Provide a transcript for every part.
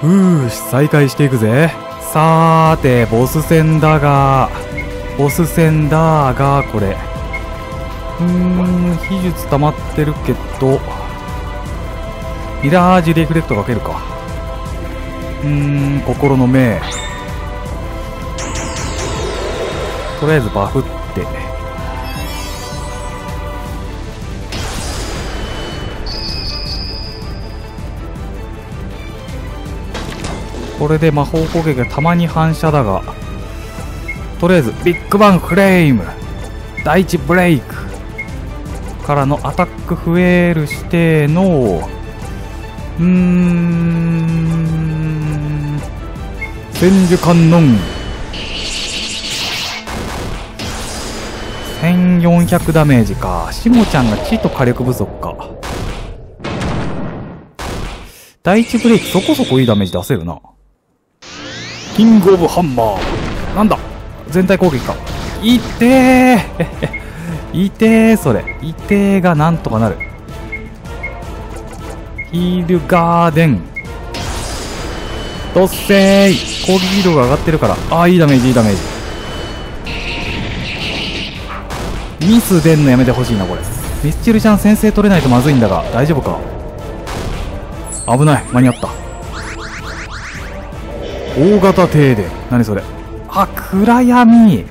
ふーし再開していくぜ。さーてボス戦だがボス戦だがこれ。うーん秘術溜まってるけどミラージュリフレクトかけるか。うーん心の目。とりあえずバフってこれで魔法攻撃がたまに反射だがとりあえずビッグバンフレーム第一ブレイクからのアタック増える指定のうーん千手観音。1400ダメージか。しもちゃんが地と火力不足か。第一ブレイクそこそこいいダメージ出せるな。キングオブハンマー。なんだ？全体攻撃か。いてー。いてーそれ。いてーがなんとかなる。ヒールガーデン。どっせーい。攻撃力が上がってるから。ああいいダメージいいダメージ。ミス出んのやめてほしいなこれ。ミスチルちゃん先制取れないとまずいんだが大丈夫か？危ない。間に合った。大型停電何それ？あ暗闇。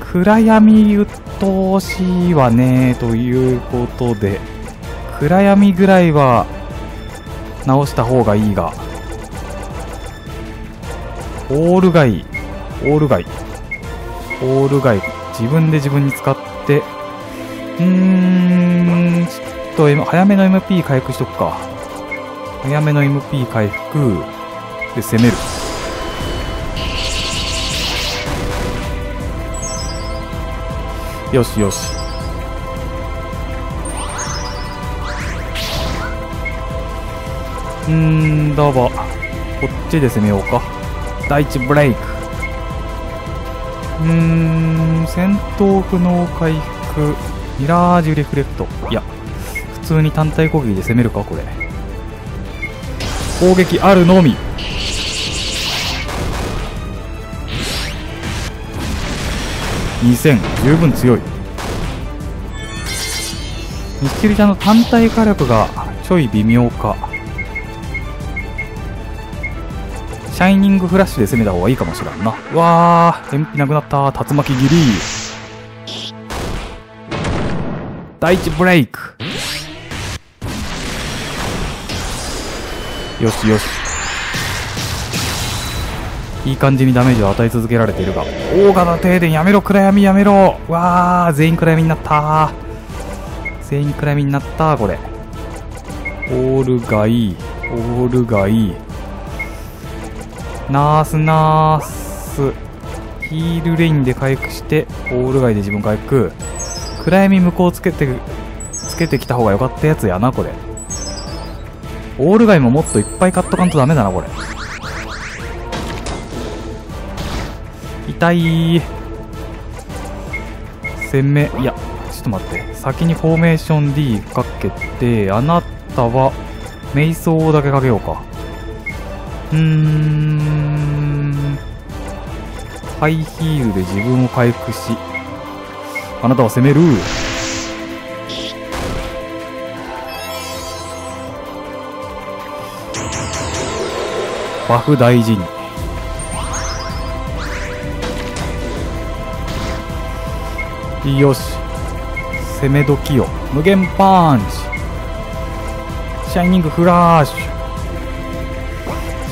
暗闇鬱陶しいわねということで。暗闇ぐらいは直した方がいいが。オールガイオールガイオールガイ自分で自分に使って。うーんちょっと M 早めの MP 回復しとくか。早めの MP 回復。で攻める。よしよし。うんだばこっちで攻めようか。第一ブレイク。うん戦闘不能回復。ミラージュリフレクト。いや普通に単体攻撃で攻めるかこれ。攻撃あるのみ。2000十分強い。ミスチルちゃんの単体火力がちょい微妙か。シャイニングフラッシュで攻めた方がいいかもしらんな。わー燃費なくなった。竜巻切り第一ブレイク。よしよし。いい感じにダメージを与え続けられているが大型停電やめろ暗闇やめろ。わあ全員暗闇になった。全員暗闇になったこれ。オールがいい。オールがいい。ナースナース。ヒールレインで回復してオールガイで自分回復。暗闇向こうつけてつけてきた方が良かったやつやなこれ。オールガイももっといっぱい買っとかんとダメだなこれ。痛い。攻めいやちょっと待って。先にフォーメーション D かけてあなたは瞑想だけかけようか。うーん。ハイヒールで自分を回復しあなたは攻める。バフ大事に。よし。攻め時よ。無限パンチ。シャイニングフラッシュ。ち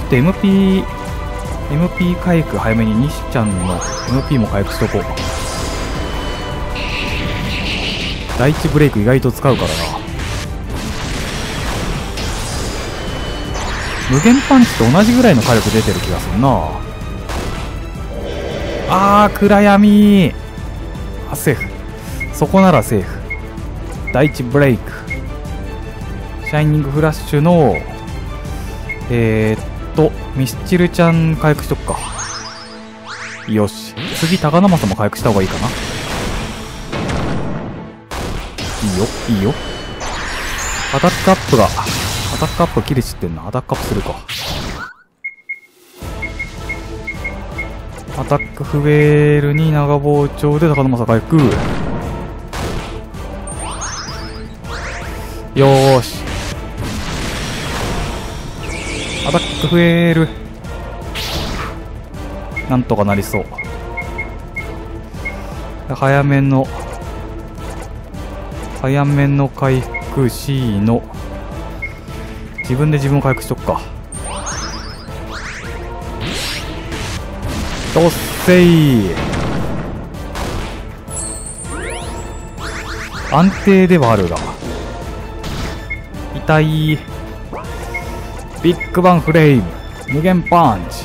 ょっと MP MP 回復早めに西ちゃんの MP も回復しとこう。第一ブレイク意外と使うからな。無限パンチと同じぐらいの火力出てる気がするな。あー暗闇。あセーフそこならセーフ第一ブレイクシャイニングフラッシュのえー、っとミスチルちゃん回復しとくかよし次高生さんも回復した方がいいかないいよいいよアタックアップがアタックアップ切れちってんな。アタックアップするか。アタックフベールに長包丁で高野正回復。よーし。アタック増える。なんとかなりそう。早めの、早めの回復 C の、自分で自分を回復しとくか。どっせい安定ではあるが。痛い。ビッグバンフレーム。無限パンチ。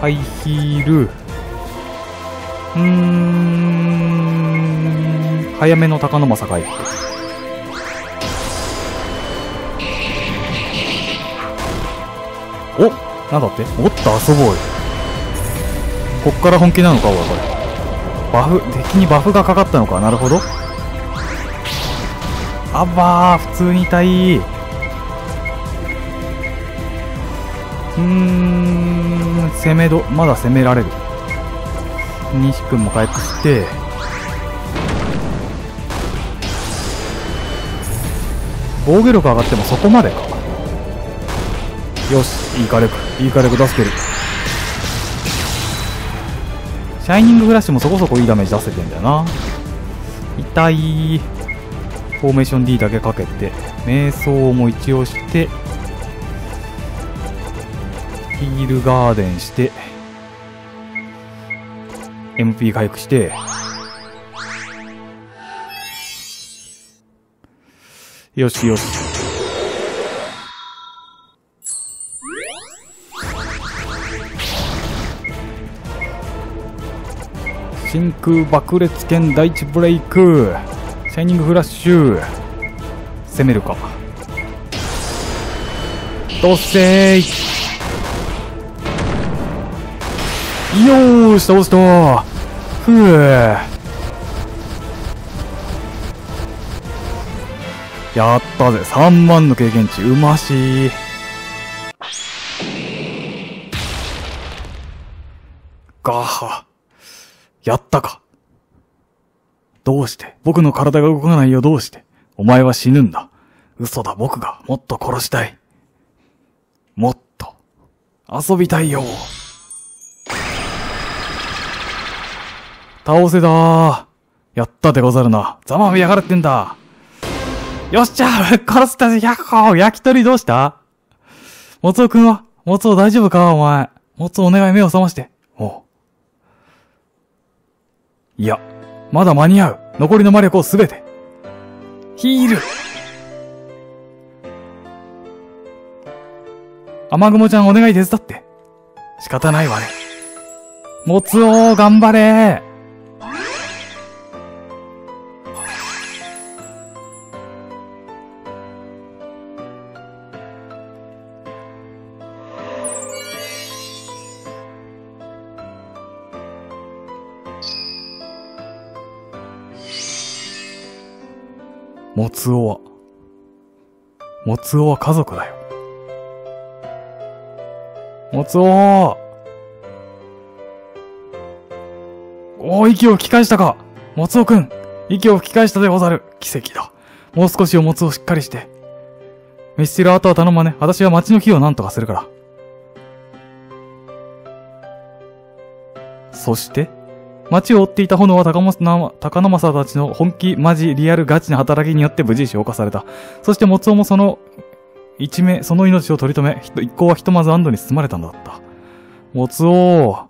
ハイヒール。うーん。早めの高野正回復。おなんだって？おっと遊ぼうよ。こっから本気なのかおいこれ。バフ、敵にバフがかかったのかなるほど。あばー、普通に痛い。うーん、攻めど、まだ攻められる。西君も回復して、防御力上がってもそこまでか。よし、いい火力、いい火力出せてる。シャイニングフラッシュもそこそこいいダメージ出せてんだよな。痛いフォーメーション D だけかけて、瞑想も一応して、ヒールガーデンして、MP 回復して、よしよし。真空爆裂剣第一ブレイクャイニングフラッシュ。攻めるか。どっせ。ーいよーし倒した。ふう。やったぜ。3万の経験値。うまし。いガーどうして？僕の体が動かないよ、どうして？お前は死ぬんだ。嘘だ、僕がもっと殺したい。もっと、遊びたいよ。倒せだ。やったでござるな。ざまみやがれってんだ。よっしゃ殺せたぜ、百0焼き鳥どうした？もつおくんは？もつお大丈夫か？お前。もつおお願い目を覚まして。おう。いや、まだ間に合う。残りの魔力をすべて。ヒール雨雲ちゃんお願い手伝って。仕方ないわね。もつお頑張れもつおは、もつおは家族だよ。もつおおお、息を吹き返したかもつおくん息を吹き返したでござる奇跡だ。もう少しおもつをしっかりして。ミスチルあとは頼まね。私は町の火を何とかするから。そして街を追っていた炎は高高野正たちの本気、マジ、リアル、ガチな働きによって無事消化された。そして松尾もその一命、その命を取り留め、一行はひとまず安堵に包まれたのだった。松尾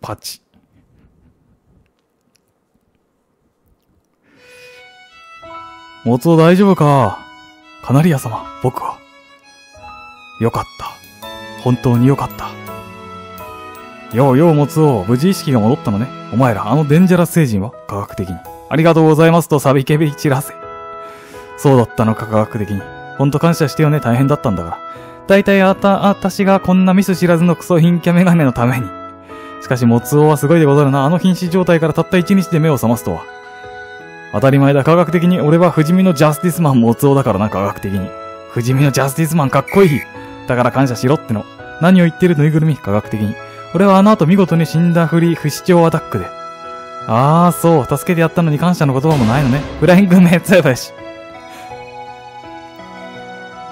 パチ。松尾大丈夫か？カナリア様、僕は。よかった。本当に良かった。ようよう持つお、無事意識が戻ったのね。お前ら、あのデンジャラス星人は？科学的に。ありがとうございますとサビケビ散らせ。そうだったのか、科学的に。ほんと感謝してよね、大変だったんだから。大体あた、あたしがこんなミス知らずのクソ貧キャメガネのために。しかし、モツオはすごいでござるな。あの瀕死状態からたった一日で目を覚ますとは。当たり前だ、科学的に。俺は不死身のジャスティスマンモツオだからな、科学的に。不死身のジャスティスマンかっこいい。だから感謝しろっての。何を言ってるぬいぐるみ、科学的に。俺はあの後見事に死んだふり、不死鳥アタックで。ああ、そう。助けてやったのに感謝の言葉もないのね。フライングメッツやばいし。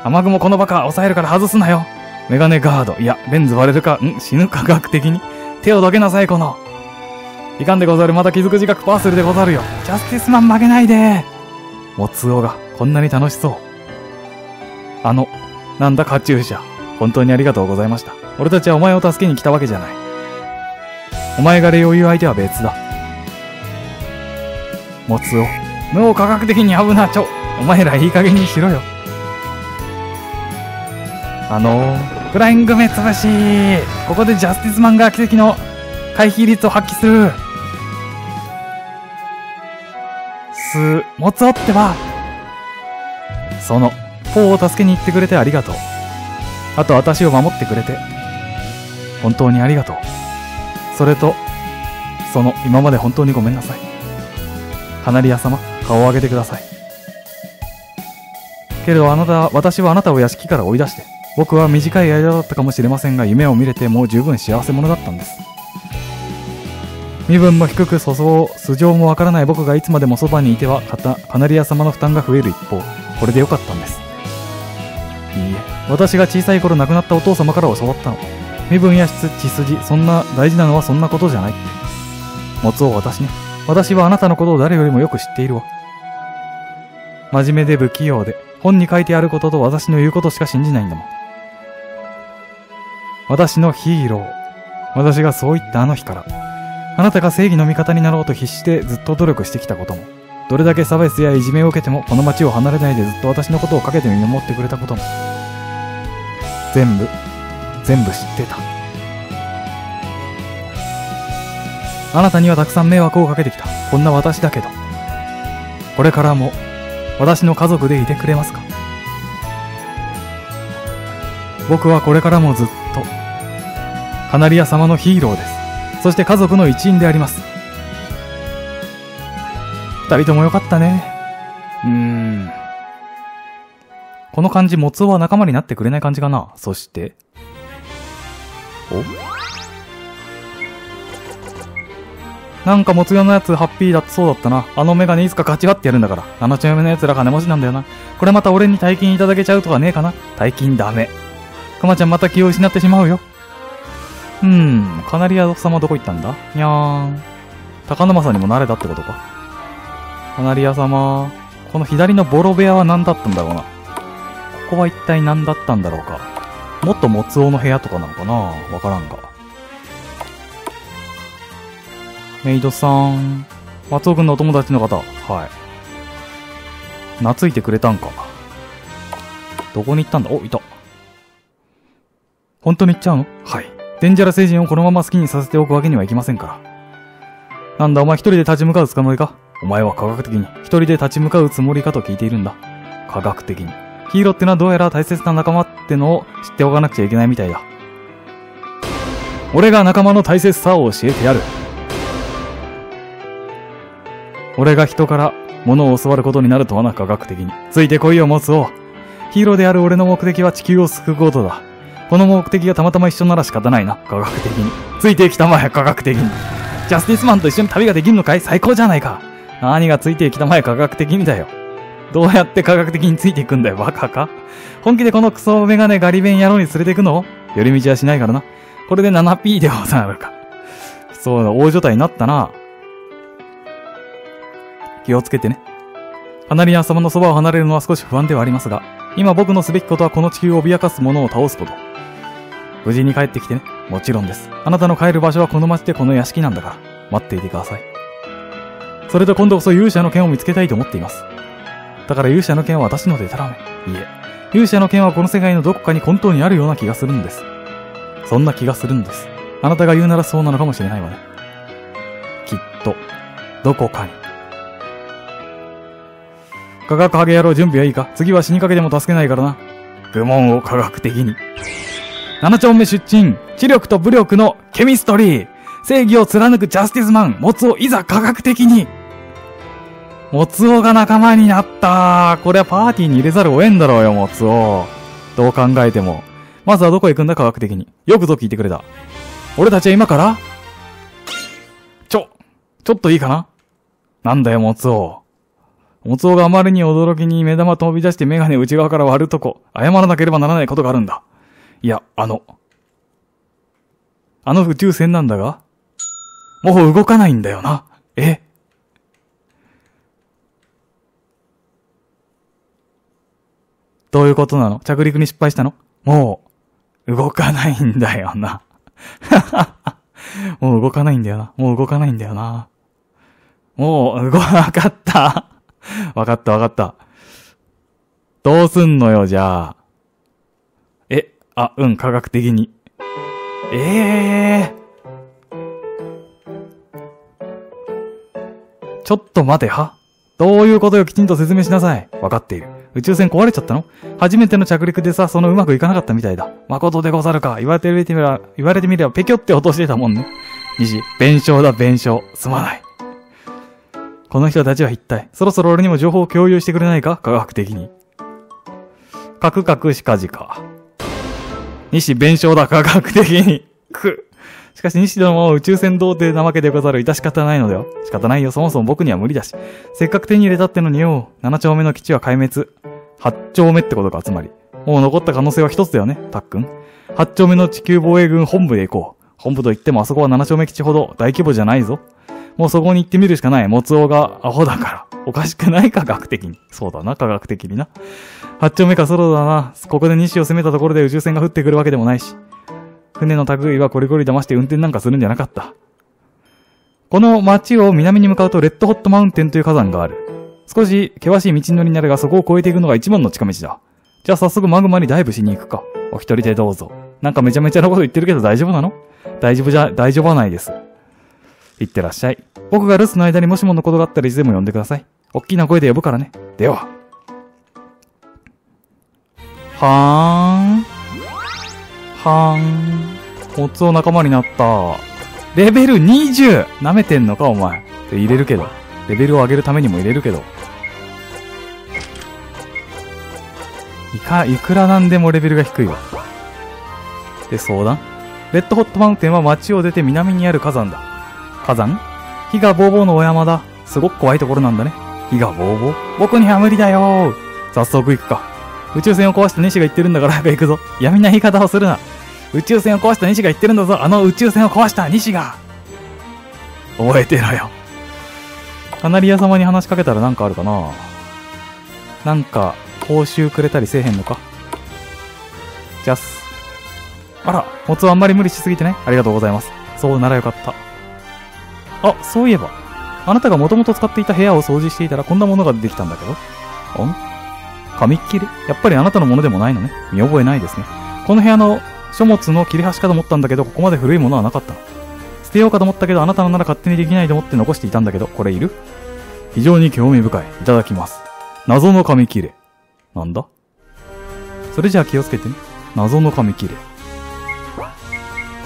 雨雲このバカ、抑えるから外すなよ。メガネガード。いや、レンズ割れるか。ん？死ぬ科学的に？手をどけなさい、この。いかんでござる。また気づく自覚パーセルでござるよ。ジャスティスマン負けないで。もつおが、こんなに楽しそう。あの、なんだカチューシャ。本当にありがとうございました。俺たちはお前を助けに来たわけじゃない。お前が礼を言う相手は別だ。もつお。脳科学的に危なちょ。お前らいい加減にしろよ。あのー、フライング目つぶしここでジャスティスマンが奇跡の回避率を発揮するす、もつおってばその、ポーを助けに行ってくれてありがとう。あと私を守ってくれて、本当にありがとう。それと、その、今まで本当にごめんなさい。カナリア様、顔を上げてください。けどあなた、私はあなたを屋敷から追い出して、僕は短い間だったかもしれませんが、夢を見れてもう十分幸せ者だったんです。身分も低く粗相、素性もわからない僕がいつまでもそばにいては、カナリア様の負担が増える一方、これでよかったんです。私が小さい頃亡くなったお父様から教わったの。身分や質、血筋、そんな、大事なのはそんなことじゃないって。もつを私ね。私はあなたのことを誰よりもよく知っているわ。真面目で不器用で、本に書いてあることと私の言うことしか信じないんだもん。私のヒーロー。私がそう言ったあの日から、あなたが正義の味方になろうと必死でずっと努力してきたことも、どれだけ差別やいじめを受けてもこの街を離れないでずっと私のことをかけて見守ってくれたことも、全部、全部知ってた。あなたにはたくさん迷惑をかけてきた。こんな私だけど。これからも、私の家族でいてくれますか？僕はこれからもずっと、カナリア様のヒーローです。そして家族の一員であります。二人ともよかったね。うん。この感じ、モツオは仲間になってくれない感じかな。そして。お？なんか、もつよのやつ、ハッピーだってそうだったな。あのメガネいつか勝ち割ってやるんだから。七丁目のやつら金持ちなんだよな。これまた俺に大金いただけちゃうとかねえかな大金ダメ。かまちゃんまた気を失ってしまうよ。うーん、カナリア様どこ行ったんだ？にゃーん。高沼さんにも慣れたってことか。カナリア様。この左のボロ部屋は何だったんだろうな。ここは一体何だったんだろうか。もっとモツオの部屋とかなのかなわからんが。メイドさん。松尾くんのお友達の方。はい。懐いてくれたんか。どこに行ったんだ？お、いた。本当に行っちゃうの？はい。デンジャラ星人をこのまま好きにさせておくわけにはいきませんから。なんだお前一人で立ち向かうつもりか？お前は科学的に一人で立ち向かうつもりかと聞いているんだ。科学的に。ヒーローってのはどうやら大切な仲間ってのを知っておかなくちゃいけないみたいだ。俺が仲間の大切さを教えてやる。俺が人から物を教わることになるとはな科学的に。ついてこいを持つを。ヒーローである俺の目的は地球を救うことだ。この目的がたまたま一緒なら仕方ないな、科学的に。ついてきたまえ、科学的に。ジャスティスマンと一緒に旅ができるのかい？最高じゃないか。何がついてきたまえ、科学的にだよ。どうやって科学的についていくんだよ、バカか本気でこのクソメガネガリベン野郎に連れて行くの？寄り道はしないからな。これで 7P でござるか。そうだ、大所帯になったな。気をつけてね。カナリア様のそばを離れるのは少し不安ではありますが、今僕のすべきことはこの地球を脅かす者を倒すこと。無事に帰ってきてね。もちろんです。あなたの帰る場所はこの町でこの屋敷なんだから、待っていてください。それと今度こそ勇者の剣を見つけたいと思っています。だから勇者の剣は私のでたらめ。いえ、勇者の剣はこの世界のどこかに本当にあるような気がするんです。そんな気がするんです。あなたが言うならそうなのかもしれないわね。きっと、どこかに。科学ハゲ野郎準備はいいか？次は死にかけても助けないからな。愚問を科学的に。7丁目出陳、知力と武力のケミストリー、正義を貫くジャスティスマン、持つをいざ科学的に。もつおが仲間になったこれはパーティーに入れざるを得んだろうよ、もつお。どう考えても。まずはどこへ行くんだ、科学的に。よくぞ聞いてくれた。俺たちは今から？ちょ、ちょっといいかな？なんだよ、もつお。もつおがあまりに驚きに目玉飛び出してメガネ内側から割るとこ、謝らなければならないことがあるんだ。いや、あの、あの宇宙船なんだが、もう動かないんだよな。え？どういうことなの？着陸に失敗したの？もう、動かないんだよな。もう動かないんだよな。もう動かないんだよな。もう、動、わかった。わかったわかった。どうすんのよ、じゃあ。え、あ、うん、科学的に。ええー。ちょっと待て、は？どういうことよ、きちんと説明しなさい。わかっている。宇宙船壊れちゃったの？初めての着陸でさ、そのうまくいかなかったみたいだ。誠でござるか。言われてみれば、言われてみれば、ペキョって落としてたもんね。西、弁償だ、弁償。すまない。この人たちは一体、そろそろ俺にも情報を共有してくれないか？科学的に。カクカクしかじか。西弁償だ、科学的に。く。しかし西殿も宇宙船童貞なわけでござる。致し方ないのでは仕方ないよ。そもそも僕には無理だし。せっかく手に入れたってのによ。7丁目の基地は壊滅。8丁目ってことか、つまり。もう残った可能性は一つだよね、たっくん。8丁目の地球防衛軍本部で行こう。本部と言ってもあそこは7丁目基地ほど大規模じゃないぞ。もうそこに行ってみるしかない。もつおがアホだから。おかしくない科学的に。そうだな、科学的にな。8丁目かソロだな。ここで西を攻めたところで宇宙船が降ってくるわけでもないし。船の類はこりこり騙して運転なんかするんじゃなかった。この街を南に向かうとレッドホットマウンテンという火山がある。少し険しい道のりになるがそこを越えていくのが一番の近道だ。じゃあ早速マグマにダイブしに行くか。お一人でどうぞ。なんかめちゃめちゃなこと言ってるけど大丈夫なの？大丈夫じゃ、大丈夫はないです。いってらっしゃい。僕が留守の間にもしものことがあったらいつでも呼んでください。おっきな声で呼ぶからね。では。はーん。はーん。モツオ仲間になった。レベル 20! 舐めてんのかお前。って入れるけど。レベルを上げるためにも入れるけど。いか、いくらなんでもレベルが低いわ。で、相談レッドホットマウンテンは街を出て南にある火山だ。火山？火がボーボーのお山だ。すごく怖いところなんだね。火がボーボー僕には無理だよ早速行くか。宇宙船を壊した西が言ってるんだから早く行くぞ。闇な言い方をするな。宇宙船を壊した西が言ってるんだぞ。あの宇宙船を壊した西が。覚えてろよ。カナリア様に話しかけたらなんかあるかななんか、報酬くれたりせえへんのかじゃす。あら、もつあんまり無理しすぎてね。ありがとうございます。そうならよかった。あ、そういえば。あなたがもともと使っていた部屋を掃除していたらこんなものが出てきたんだけど。ん？紙切れやっぱりあなたのものでもないのね。見覚えないですね。この部屋の書物の切れ端かと思ったんだけど、ここまで古いものはなかったの。捨てようかと思ったけど、あなたのなら勝手にできないと思って残していたんだけど、これいる？非常に興味深い。いただきます。謎の紙切れ。なんだ？それじゃあ気をつけてね。謎の紙切れ。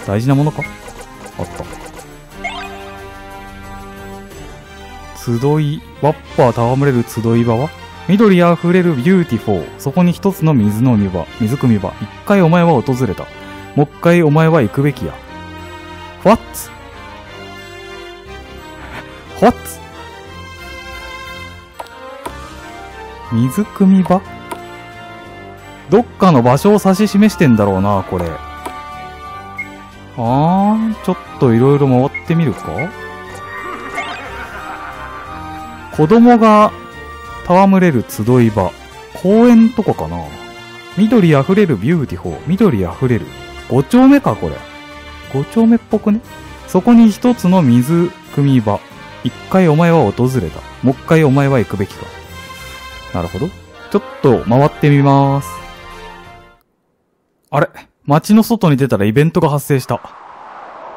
大事なものか？あった。集い、わっぱ戯れる集い場は？緑あふれる beautiful。そこに一つの水のみ場、水汲み場。一回お前は訪れた。もう一回お前は行くべきや。What? What? 水汲み場？どっかの場所を指し示してんだろうな、これ。あー、ちょっといろいろ回ってみるか？子供が戯れる集い場。公園とかかな緑溢れる beautiful。緑溢れる。5丁目か、これ。5丁目っぽくねそこに一つの水汲み場。一回お前は訪れた。もう一回お前は行くべきか。なるほど。ちょっと回ってみます。あれ街の外に出たらイベントが発生した。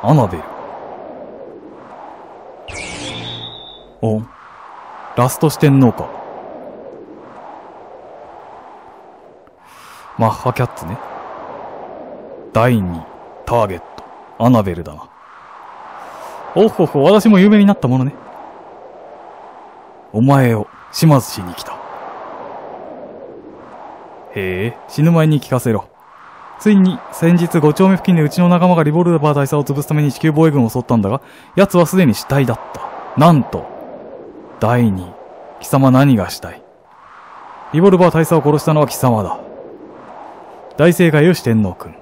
アナベル。おラスト四天王か。マッハキャッツね。第2、ターゲット、アナベルだな。おほほ、私も有名になったものね。お前を始末しに来た。へえ、死ぬ前に聞かせろ。ついに、先日5丁目付近でうちの仲間がリボルバー大佐を潰すために地球防衛軍を襲ったんだが、奴はすでに死体だった。なんと、第二、貴様何がしたい？リボルバー大佐を殺したのは貴様だ。大正解よ四天王くん。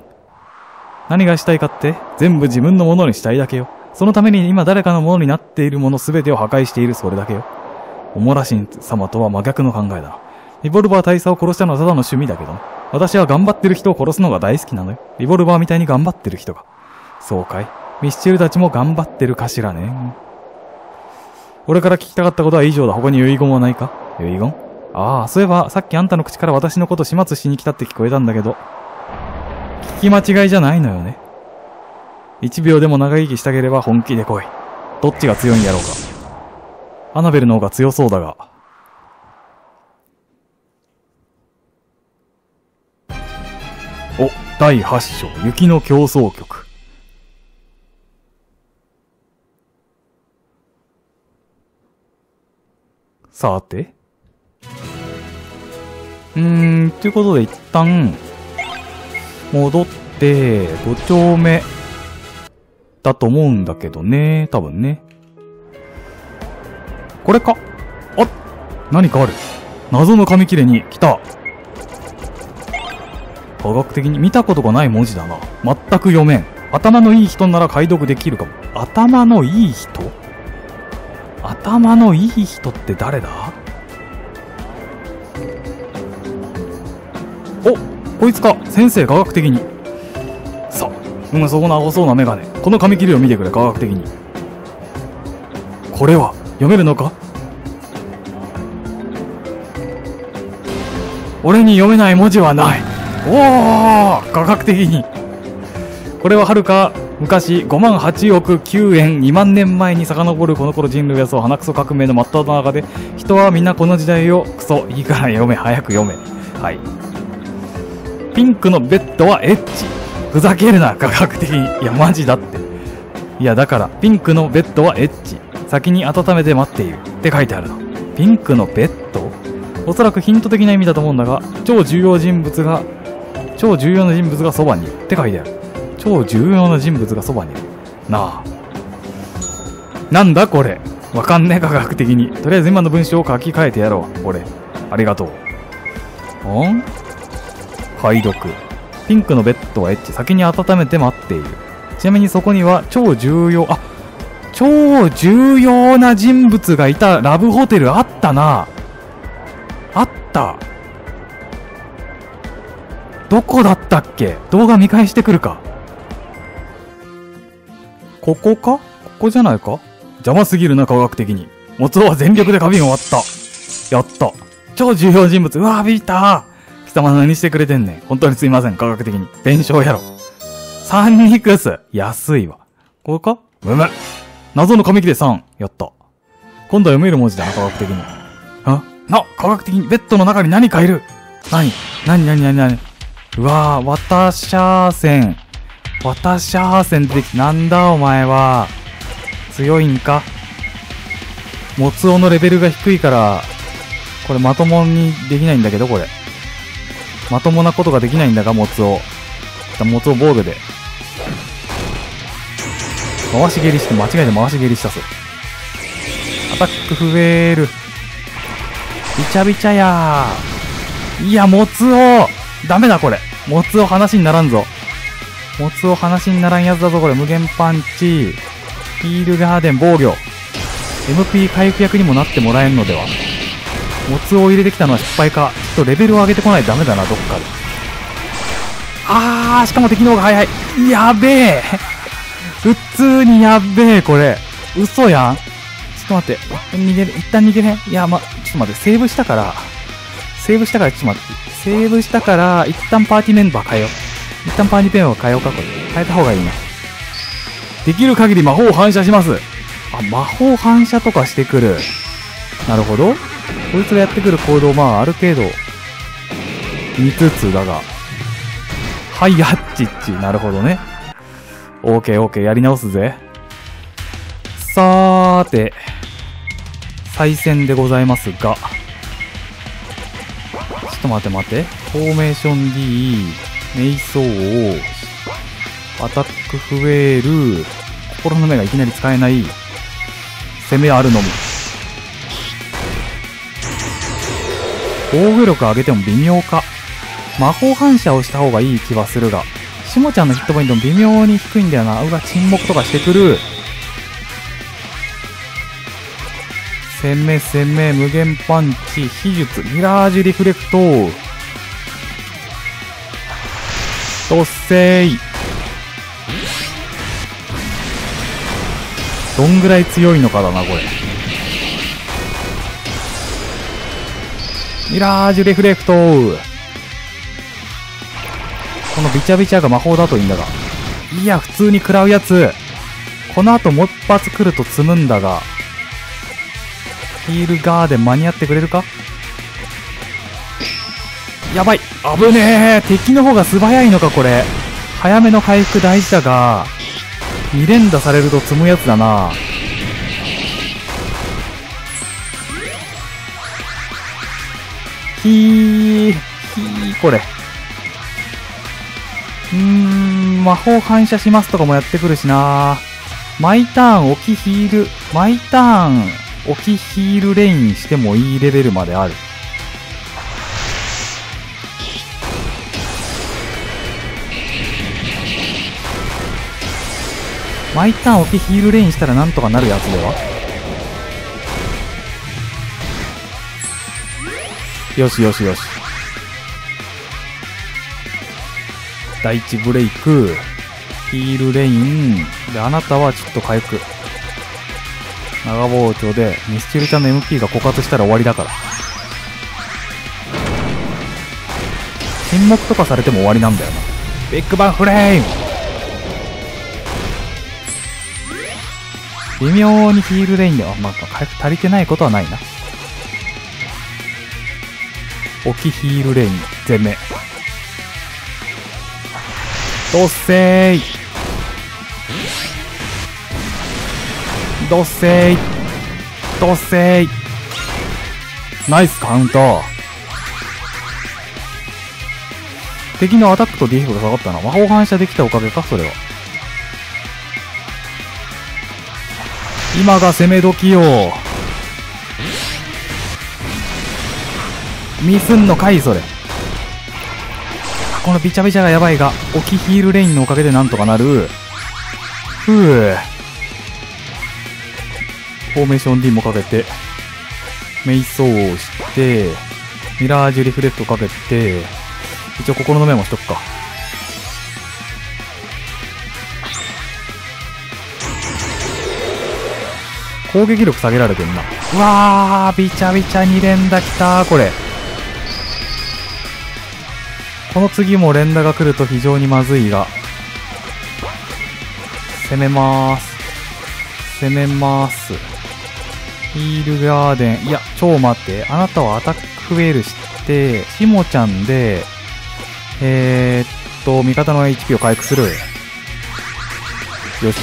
何がしたいかって全部自分のものにしたいだけよ。そのために今誰かのものになっているもの全てを破壊しているそれだけよ。おもらしん様とは真逆の考えだリボルバー大佐を殺したのはただの趣味だけど私は頑張ってる人を殺すのが大好きなのよ。リボルバーみたいに頑張ってる人が。そうかい。ミスチルたちも頑張ってるかしらね。俺から聞きたかったことは以上だ。他に遺言はないか？遺言？ああ、そういえば、さっきあんたの口から私のこと始末しに来たって聞こえたんだけど、聞き間違いじゃないのよね。一秒でも長生きしたければ本気で来い。どっちが強いんやろうか。アナベルの方が強そうだが。お、第8章、雪の競争曲。さて。うーん、ということで一旦、戻って、5丁目、だと思うんだけどね。多分ね。これか？あ何かある。謎の紙切れに来た。科学的に見たことがない文字だな。全く読めん。頭のいい人なら解読できるかも。頭のいい人？頭のいい人って誰だ？こいつか？先生科学的に。さあ、うん、そこの青そうなメガネ。この紙切りを見てくれ、科学的に。これは、読めるのか？俺に読めない文字はない。おお価格的にこれははるか昔5万8億9円2万年前に遡るこの頃人類はそう鼻くそ革命の真っ只中で人はみんなこの時代をクソいいから読め早く読めはいピンクのベッドはエッチ。ふざけるな科学的に。いやマジだって。いやだからピンクのベッドはエッチ。先に温めて待っている。って書いてあるの。ピンクのベッド？おそらくヒント的な意味だと思うんだが超重要人物が超重要な人物がそばにいる。って書いてある。超重要な人物がそばにいる。なあ。なんだこれ？わかんねえ科学的に。とりあえず今の文章を書き換えてやろう。俺ありがとう。ん？解読ピンクのベッドはエッチ先に温めて待っているちなみにそこには超重要あ超重要な人物がいたラブホテルあったなあったどこだったっけ？動画見返してくるか。ここか？ここじゃないか？邪魔すぎるな、科学的に。もつおは全力で花瓶を割った。やった。超重要人物。うわビビった貴様何してくれてんねん。本当にすいません、科学的に。弁償やろ。サンニクス。安いわ。これか？むむ。謎の紙切れ3。やった。今度は読める文字だな、科学的に。あ？な、科学的にベッドの中に何かいる。何？何？何？何？何？うわぁ、ワタシャーセン。ワタシャーセン出てきて、なんだお前は。強いんか？モツオのレベルが低いから、これまともにできないんだけど、これ。まともなことができないんだが、モツオ。モツオ防御で。回し蹴りして、間違えて回し蹴りしたぞ。アタック増える。びちゃびちゃやー。いや、モツオダメだこれ。モツオ話にならんぞ。モツオ話にならんやつだぞこれ。無限パンチ。ヒールガーデン防御。MP 回復役にもなってもらえんのでは。モツオを入れてきたのは失敗か。とレベルを上げてこないとダメだな、どっかで。あー、しかも敵の方が早い。やべえ。普通にやべえ、これ。嘘やん。ちょっと待って。逃げる。一旦逃げね。いや、ま、ちょっと待って。セーブしたから。セーブしたからちょっと待って。セーブしたから、一旦パーティーメンバー変えよう。一旦パーティーメンバー変えようか、これ。変えた方がいいな。できる限り魔法を反射します。あ、魔法反射とかしてくる。なるほど。こいつがやってくる行動、まあ、ある程度、見つつだが。はい、あっちっち。なるほどね。オーケーオーケー、やり直すぜ。さーて。再戦でございますが、ちょっと待って待って。フォーメーション D、メイソー、アタックフェール、心の目がいきなり使えない、攻めあるのみ。防御力上げても微妙か。魔法反射をした方がいい気はするが、しもちゃんのヒットポイントも微妙に低いんだよな。うわ、沈黙とかしてくる。攻め攻め、無限パンチ、秘術、ミラージュリフレクト。突星。どんぐらい強いのかだな、これ。ミラージュレフレクトこのビチャビチャが魔法だといいんだが。いや、普通に食らうやつ。この後もう一発来ると積むんだが。ヒールガーデン間に合ってくれるか？やばい。危ねえ。敵の方が素早いのかこれ。早めの回復大事だが。2連打されると積むやつだな。ひーひーこれ。うーん魔法反射しますとかもやってくるしな毎ターン置きヒール毎ターン置きヒールレインしてもいいレベルまである。毎ターン置きヒールレインしたらなんとかなるやつでは？よしよしよし。第1ブレイク、ヒールレイン、で、あなたはちょっと回復。長包丁でミスチルちゃんの MP が枯渇したら終わりだから沈黙とかされても終わりなんだよなビッグバンフレーム微妙にヒールレインでは、まあ、回復足りてないことはないな。置きヒールレイン、全面。どっせードッセイドッセイナイスカウント敵のアタックとディフが下がったな。魔法反射できたおかげか、それは。今が攻め時よ。ミスんのかい、それ。このビチャビチャがやばいが、置きヒールレインのおかげでなんとかなる。ふぅ。フォーメーション D もかけて、メイソーをして、ミラージュリフレクトかけて、一応心のメモしとくか。攻撃力下げられてんな。うわー、ビチャビチャ2連打きたー、これ。この次も連打が来ると非常にまずいが。攻めまーす。攻めます。ヒールガーデン。いや、超待って。あなたはアタックウェールして、しもちゃんで、えー、っと、味方の HP を回復する。よし。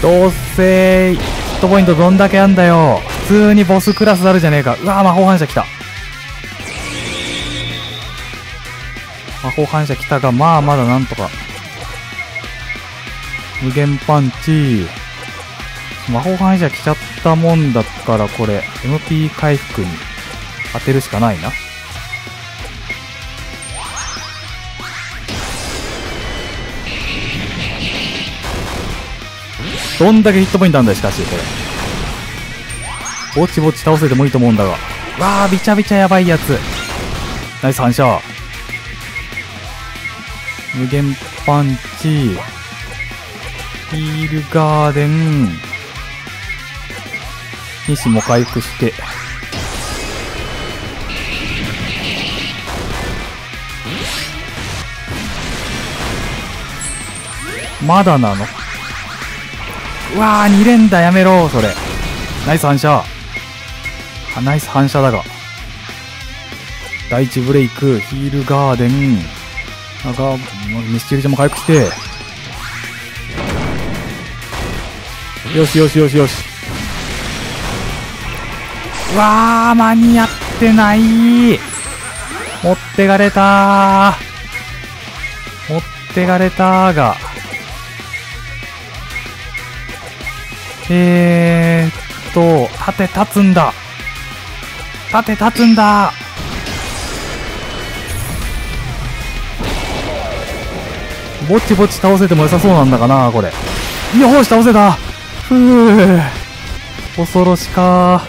どうせヒットポイントどんだけあんだよ。普通にボスクラスあるじゃねえか。うわ魔法反射来た。魔法反射来たが、まあまだなんとか無限パンチ。魔法反射来ちゃったもんだからこれ、MP 回復に当てるしかないな。どんだけヒットポイントあんだよ、しかし、これ。ぼちぼち倒せてもいいと思うんだが。わあ、びちゃびちゃやばいやつ。ナイス反射。無限パンチ。ヒールガーデン。西も回復して。まだなの？うわー、2連打やめろ、それ。ナイス反射。あ、ナイス反射だが。第1ブレイク、ヒールガーデン。なんか、ミスチルちゃんも回復して。よしよしよしよし。うわー、間に合ってない持ってかれた。持ってかれたが。えーっと、盾立つんだ。盾立つんだ。ぼちぼち倒せても良さそうなんだかな、これ。よし、倒せたふぅ。恐ろしかは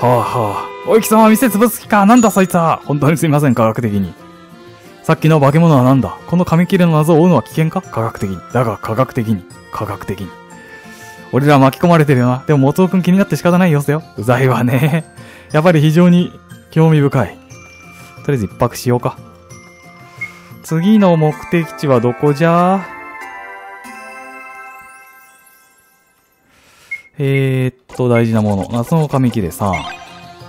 あはあ。おい貴様、店潰す気かなんだそいつは本当にすいません、科学的に。さっきの化け物はなんだ？この紙切れの謎を追うのは危険か？科学的に。だが、科学的に。科学的に。俺ら巻き込まれてるよな。でも、もつおくん気になって仕方ない様子よ。うざいわね。やっぱり非常に興味深い。とりあえず一泊しようか。次の目的地はどこじゃ？えー、っと、大事なもの。夏の紙切れさ。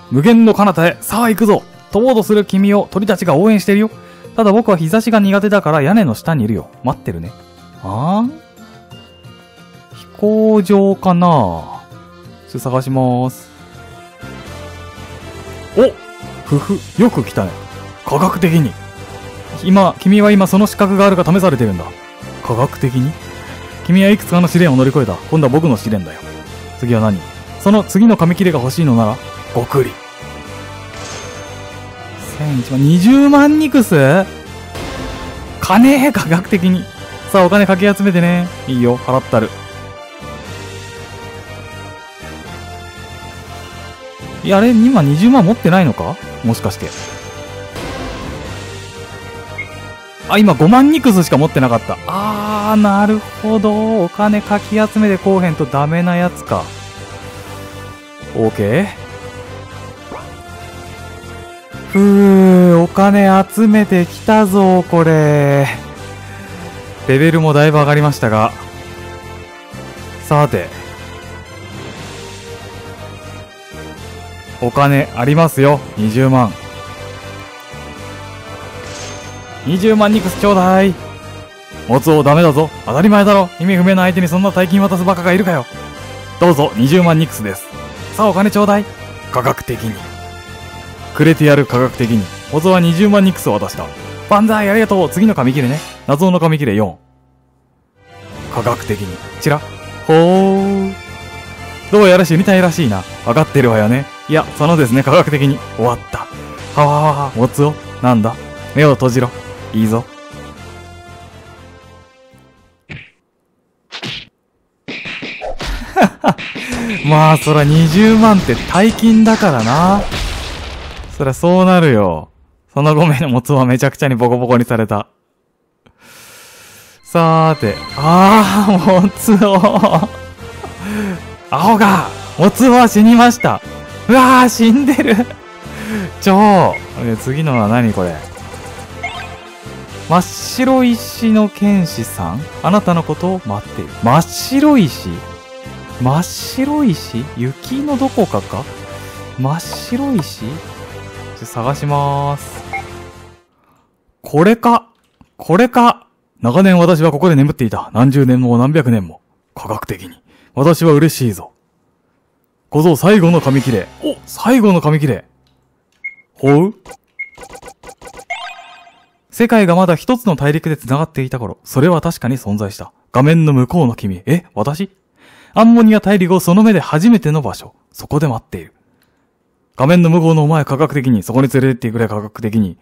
無限の彼方へ、さあ行くぞ飛ぼうとする君を鳥たちが応援してるよ。ただ僕は日差しが苦手だから屋根の下にいるよ。待ってるね。あー飛行場かな？ちょっと探します。おふふ、よく来たね。科学的に。今、君は今その資格があるか試されてるんだ。科学的に？君はいくつかの試練を乗り越えた。今度は僕の試練だよ。次は何？その次の紙切れが欲しいのなら、ごくり。1001万、20万ニクス？金？科学的に。さあ、お金かき集めてね。いいよ、払ったる。いや、あれ今20万持ってないのか？もしかして。あ、今5万ニクスしか持ってなかった。あー、なるほど。お金かき集めてこうへんとダメなやつか。OK? ふー、お金集めてきたぞ、これ。レベルもだいぶ上がりましたが。さて。お金ありますよ。20万。20万ニクスちょうだい。持つをダメだぞ。当たり前だろ。意味不明な相手にそんな大金渡すバカがいるかよ。どうぞ、20万ニクスです。さあ、お金ちょうだい。科学的に。くれてやる科学的に。小僧は20万ニクスを渡した。万歳ありがとう次の紙切れね。謎の紙切れ4。科学的に。ちら。ほー。どうやらしいみたいらしいな。わかってるわよね。いや、そのですね、科学的に。終わった。はわわわ、もつお。なんだ？目を閉じろ。いいぞ。まあ、そら20万って大金だからな。そりゃそうなるよ。その5名のモツはめちゃくちゃにボコボコにされた。さーて。あー、モツオアホがモツオは死にました。うわー、死んでる。超。次のは何これ。真っ白石の剣士さん？あなたのことを待っている。真っ白石？真っ白石？雪のどこかか？真っ白石？ちょ探しまーす。これか？これか？長年私はここで眠っていた。何十年も何百年も。科学的に。私は嬉しいぞ。小僧最後の紙切れ。お最後の紙切れ。ほう？世界がまだ一つの大陸で繋がっていた頃、それは確かに存在した。画面の向こうの君。え私？アンモニア大陸をその目で初めての場所。そこで待っている。画面の向こうのお前科学的に、そこに連れてってくれ科学的に。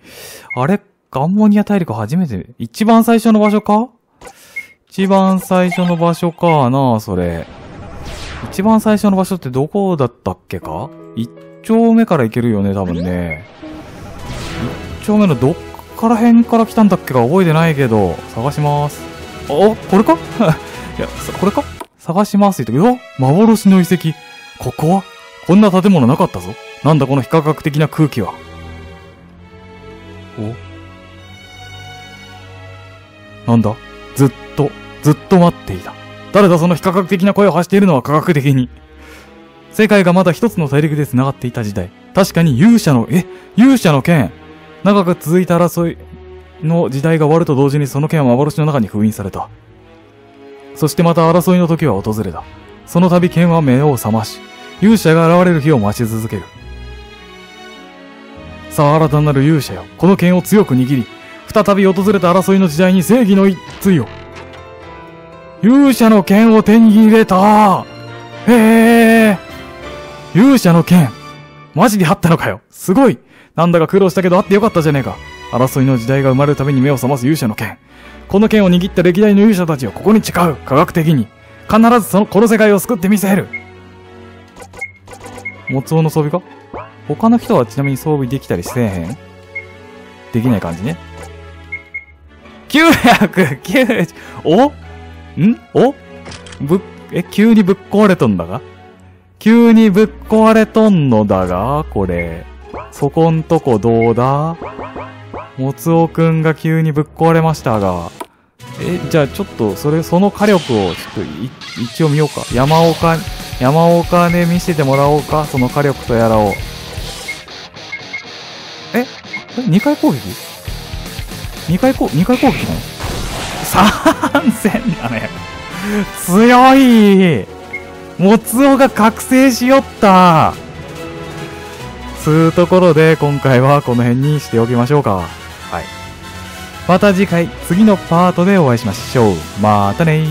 あれ？アンモニア大陸初めて、一番最初の場所か？一番最初の場所かなそれ。一番最初の場所ってどこだったっけか？一丁目から行けるよね、多分ね。一丁目のどっから辺から来たんだっけか覚えてないけど、探します。あ、これか？いや、これか？探しますって言うと、幻の遺跡。ここは？こんな建物なかったぞ。なんだこの非科学的な空気は。お？なんだ？ずっと、ずっと待っていた。誰だその非科学的な声を発しているのは科学的に。世界がまだ一つの大陸で繋がっていた時代。確かに勇者の、え、勇者の剣。長く続いた争い、の時代が終わると同時にその剣は幻の中に封印された。そしてまた争いの時は訪れた。その度剣は目を覚まし、勇者が現れる日を待ち続ける。さあ新たなる勇者よ。この剣を強く握り、再び訪れた争いの時代に正義の一対を。勇者の剣を手に入れたへえ勇者の剣マジであったのかよすごいなんだか苦労したけどあってよかったじゃねえか。争いの時代が生まれるために目を覚ます勇者の剣。この剣を握った歴代の勇者たちをここに誓う。科学的に。必ずその、この世界を救ってみせる。モツオの装備か？他の人はちなみに装備できたりせえへん？できない感じね。990! お？ん？お？ぶっえ、急にぶっ壊れとんだが？急にぶっ壊れとんのだがこれ。そこんとこどうだ？もつおくんが急にぶっ壊れましたが。え、じゃあちょっと、それ、その火力をちょっと一応見ようか。山岡、山岡で見せてもらおうか。その火力とやらを。え？え ?2 回攻撃 ?2 回攻、2回攻撃なの？参戦だね。強いもつおが覚醒しよったつうところで今回はこの辺にしておきましょうか。はい。また次回、次のパートでお会いしましょう。またね